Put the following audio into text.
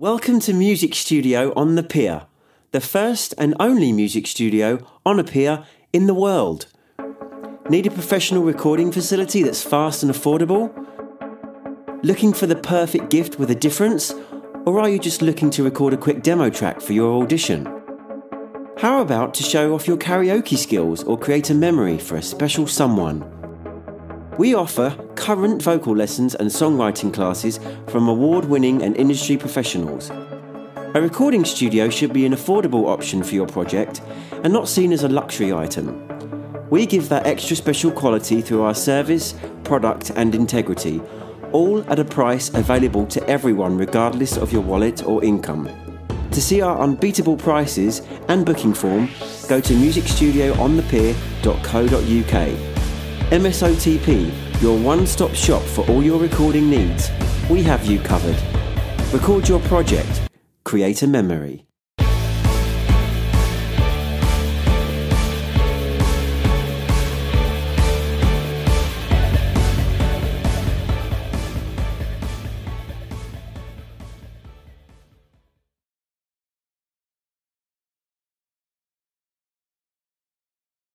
Welcome to Music Studio on the Pier, the first and only music studio on a pier in the world. Need a professional recording facility that's fast and affordable? Looking for the perfect gift with a difference? Or are you just looking to record a quick demo track for your audition? How about to show off your karaoke skills or create a memory for a special someone? We offer current vocal lessons and songwriting classes from award winning and industry professionals. A recording studio should be an affordable option for your project and not seen as a luxury item. We give that extra special quality through our service, product, and integrity, all at a price available to everyone regardless of your wallet or income. To see our unbeatable prices and booking form, go to musicstudioonthepier.co.uk. MSOTP, your one stop shop for all your recording needs. We have you covered. Record your project, create a memory.